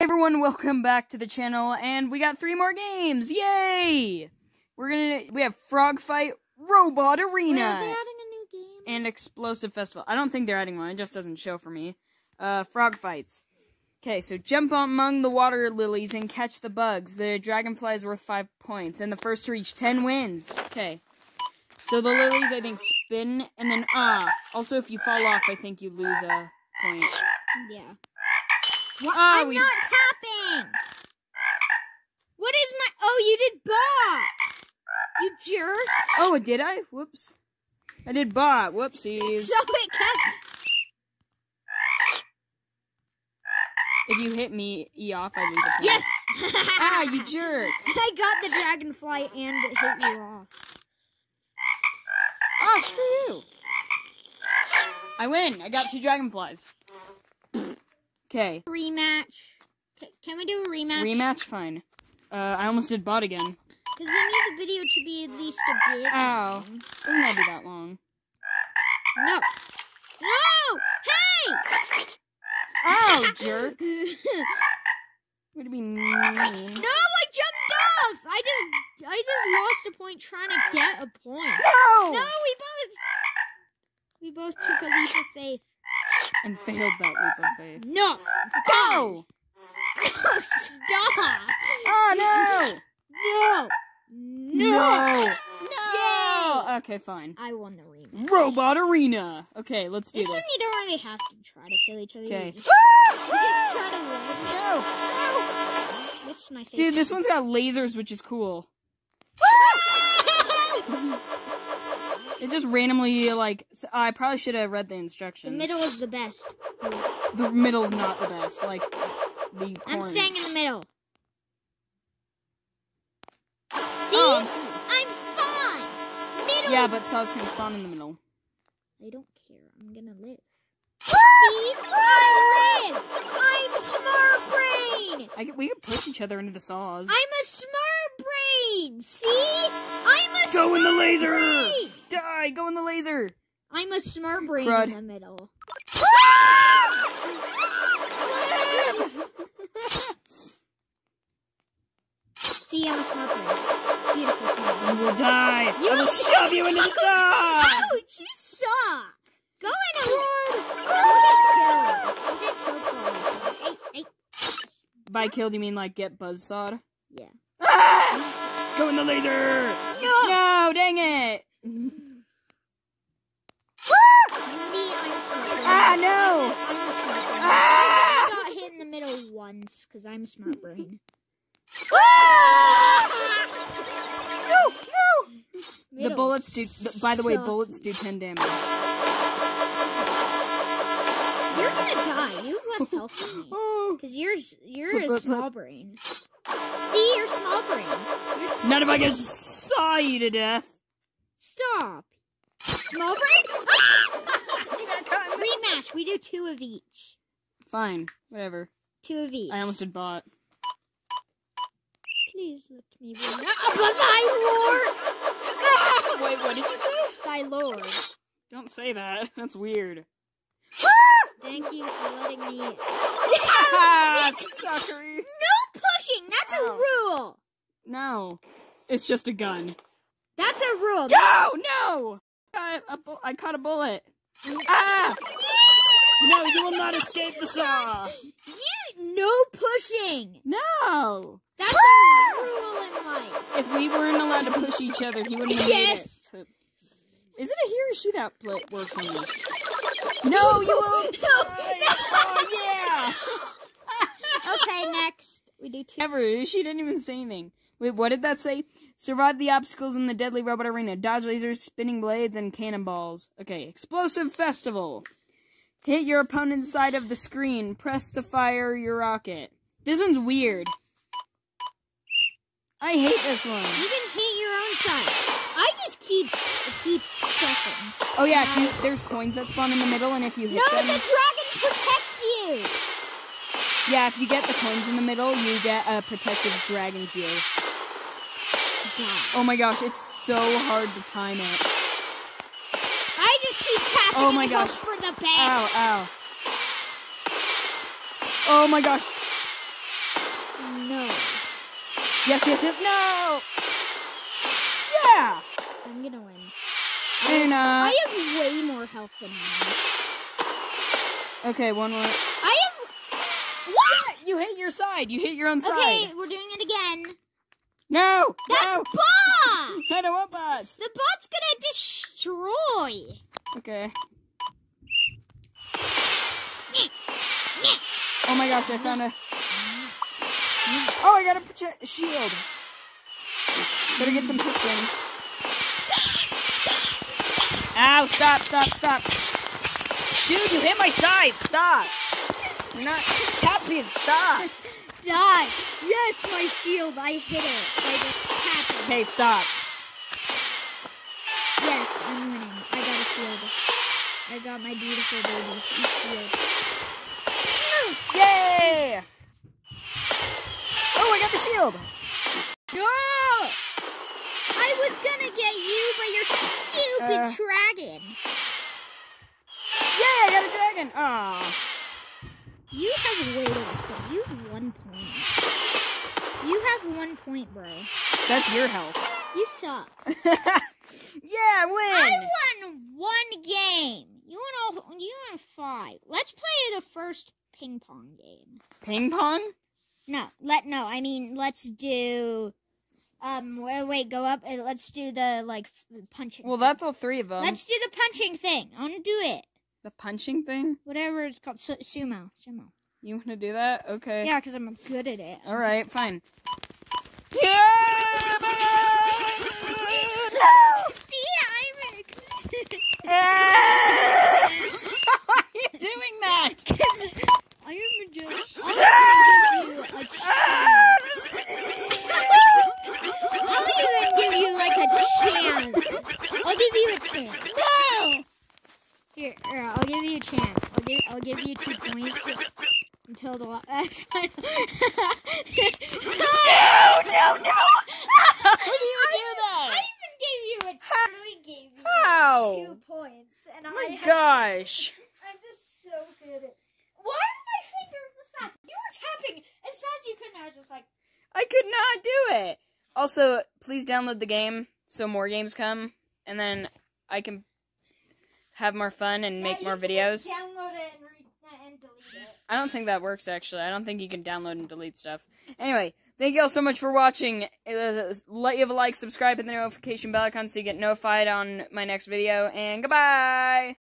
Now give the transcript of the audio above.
everyone, welcome back to the channel, and we got three more games! Yay! We're gonna, we have Frog Fight, Robot Arena, Wait, are they adding a new game? and Explosive Festival. I don't think they're adding one, it just doesn't show for me. Uh, Frog Fights. Okay, so jump among the water lilies and catch the bugs. The dragonfly is worth five points, and the first to reach ten wins. Okay. So the lilies, I think, spin, and then, ah. Also, if you fall off, I think you lose a point. yeah. What? Ah, I'm we- not tapping. What is my? Oh, you did bot. You jerk. Oh, did I? Whoops. I did bot. Whoopsies. So it kept. If you hit me E off, I lose a point. Yes. Ah, you jerk. I got the dragonfly and it hit you off. Ah, screw you. I win. I got two dragonflies. Okay. Rematch. Ca- Can we do a rematch? Rematch, fine. Uh, I almost did bot again. Because we need the video to be at least a bit. Ow. Doesn't have to be that long. No. No. Hey. Ow, jerk. no, Would it be mean? I jumped off. I just, I just lost a point trying to get a point. No! No, we both, we both took a leap of faith. And failed that leap of faith. No. Go! Stop. Oh, no! No. No. No! Yay. Okay, fine. I won the rematch. Robot Arena. Okay, let's do This one this. you don't really have to try to kill each other. Okay. Just, just try to win. No! This is my Dude, this one's got lasers, which is cool. It just randomly, like, I probably should have read the instructions. the middle is the best. The middle's not the best. Like, the I'm staying in the middle. Oh, See? Oh, I'm I'm fine. Middle. yeah, but saws can spawn in the middle. I don't care. I'm gonna live. See? I live. I'm smart brain. I we could push each other into the saws. I'm a smart brain. See? I'm a Go in the laser! brain. Die! Go in the laser! I'm a smart brain Crud. in the middle. See, I'm a smart brain. Beautiful smart brain. You will die! You I will shove you into the saw! Ouch! You suck! Go in a You'll get killed. You'll get killed for all this. Hey, hey. By killed, you mean like get buzzsawed? Yeah. Ah! Go in the laser! No! No, dang it! I'm a smart brain. Ah, no! I'm a smart brain. Ah! I got hit in the middle once because I'm smart brain. No, no! The bullets do. The, by the way, bullets do ten damage. You're gonna die. You have less health than me. Oh. Because you're you're a small brain. See, you're small brain. You're Not if I can saw you to death. Stop. Small brain? Ah! Rematch. We do two of each. Fine, whatever. Two of each. I almost did bot. Please let me win. Ah, but thy lord! Wait, what did you say? Thy lord. Don't say that. That's weird. Thank you for letting me. ah, suckery. No. That's a Ow. rule. No, it's just a gun. That's a rule. No, no. I, I caught a bullet. Ah! No, you will not escape the saw. You no pushing. No. That's a rule in life. If we weren't allowed to push each other, he wouldn't have Yes. made it. Is it a he or she that works on this? No, you won't. No, die. no. Oh yeah. Okay, next we do. Never. She didn't even say anything. Wait, what did that say? Survive the obstacles in the deadly robot arena. Dodge lasers, spinning blades, and cannonballs. Okay, explosive festival. Hit your opponent's side of the screen. Press to fire your rocket. This one's weird. I hate this one. You can hit your own side. I just keep keep pressing. Oh yeah, you, there's coins that spawn in the middle, and if you hit No, the dragon protects you. Yeah, if you get the coins in the middle, you get a protective dragon shield. Oh my gosh, it's so hard to time it. I just keep tapping Oh my and gosh. for the best. Ow, ow. Oh my gosh. No. Yes, yes, yes. No. Yeah. I'm gonna win. And I uh. have way more health than you. Okay, one more. I have. What? You hit your side. You hit your own side. Okay, we're doing it again. No. That's no. bot. I don't want bots. The bot's gonna destroy. Okay. Oh my gosh, I found a. Oh, I got a shield. Better get some hits in. Ow, stop, stop, stop. Dude, you hit my side. Stop. You're not. Caspian, stop. Die. Yes, my shield. I hit it. I just tapped it. Okay, stop. Yes, I'm winning. I got a shield. I got my beautiful baby shield. Yay! Oh, I got the shield. No! I was gonna get you, but your stupid Uh. dragon. Yay, I got a dragon. Aw. You have way less points. You have one point. You have one point, bro. That's your health. You suck. yeah, win. I won one game. You won all. You won five. Let's play the first ping pong game. Ping pong? No, let no. I mean, let's do. Um, wait, wait go up. and Let's do the like punching. Well, thing. that's all three of them. Let's do the punching thing. I want to do it. The punching thing. Whatever it's called, Su- sumo, sumo. You want to do that? Okay. Yeah, because I'm good at it. All right, fine. Yeah! No! See, I'm. Why are you doing that? I am just. I'll give you a I'll even give you like a chance. I'll give you a chance. No! Here, I'll give you a chance. I'll give, I'll give you two points until the la- uh. No, no, no! How do you do that? I even gave you a truly gave you How? two points, and Oh I my had gosh. I'm just so good at. Why are my fingers this fast? You were tapping as fast as you could, and I was just like, I could not do it. Also, please download the game so more games come, and then I can have more fun and make Yeah, more videos. download it and, re- and delete it. I don't think that works actually. I don't think you can download and delete stuff. Anyway, thank you all so much for watching. Uh, Let you have a like, subscribe, hit the notification bell icon so you get notified on my next video, and goodbye!